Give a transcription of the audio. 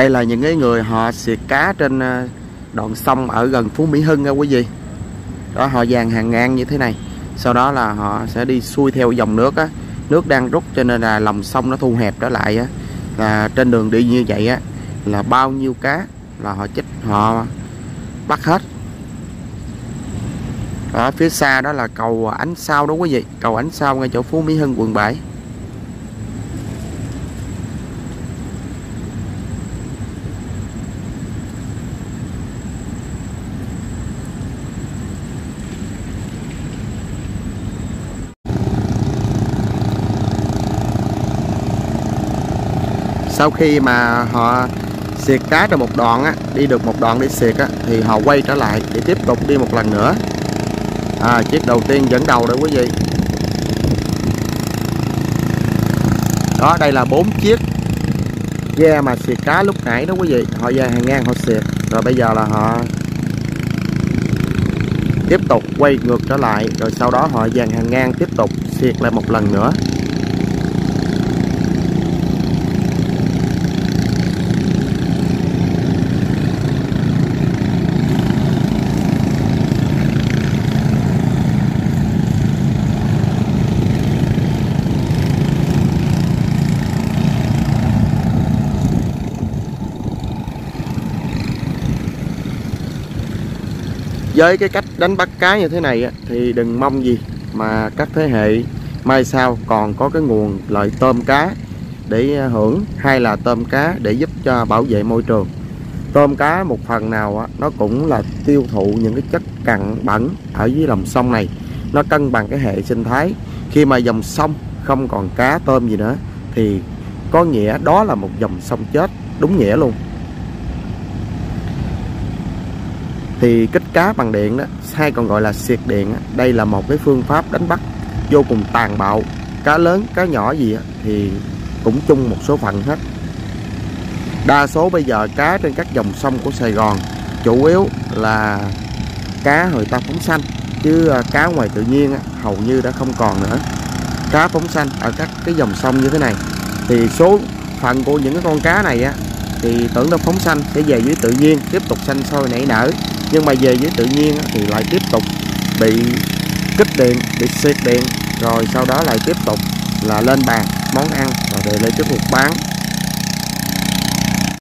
đây là những cái người họ xịt cá trên ờ, đoạn sông ở gần Phú Mỹ Hưng nha quý vị. Đó, họ dàn hàng ngang như thế này. Sau đó là họ sẽ đi xuôi theo dòng nước á. Nước đang rút cho nên là lòng sông nó thu hẹp trở lại á. Là trên đường đi như vậy á, là bao nhiêu cá là họ chích họ bắt hết. Ở phía xa đó là cầu ánh sao đó quý vị. Cầu ánh sao ngay chỗ Phú Mỹ Hưng, quận 7 sau khi mà họ xiệt cá được một đoạn á, đi được một đoạn để xiệt á, thì họ quay trở lại để tiếp tục đi một lần nữa. À, chiếc đầu tiên dẫn đầu đó quý vị. Đó đây là bốn chiếc ghe mà xiệt cá lúc nãy đó quý vị. Họ về hàng ngang họ xiệt rồi bây giờ là họ tiếp tục quay ngược trở lại rồi sau đó họ dàn hàng ngang tiếp tục xiệt lại một lần nữa. Với cái cách đánh bắt cá như thế này thì đừng mong gì mà các thế hệ mai sau còn có cái nguồn lợi tôm cá để à, hưởng hay là tôm cá để giúp cho bảo vệ môi trường. Tôm cá một phần nào á, nó cũng là tiêu thụ những cái chất cặn bẩn ở dưới lòng sông này. Nó cân bằng cái hệ sinh thái. Khi mà dòng sông không còn cá tôm gì nữa thì có nghĩa đó là một dòng sông chết. Đúng nghĩa luôn. Thì kích cá bằng điện đó, hay còn gọi là siệt điện đây là một cái phương pháp đánh bắt vô cùng tàn bạo. Cá lớn, cá nhỏ gì thì cũng chung một số phận hết. Đa số bây giờ cá trên các dòng sông của Sài Gòn chủ yếu là cá người ta phóng xanh chứ à, cá ngoài tự nhiên hầu như đã không còn nữa. Cá phóng xanh ở các cái dòng sông như thế này, thì số phận của những cái con cá này á, thì tưởng nó phóng xanh sẽ về dưới tự nhiên, tiếp tục xanh sôi nảy nở nhưng mà về với tự nhiên thì lại tiếp tục bị kích điện, bị xịt điện. Rồi sau đó lại tiếp tục là lên bàn, món ăn và về lại tiếp tục bán.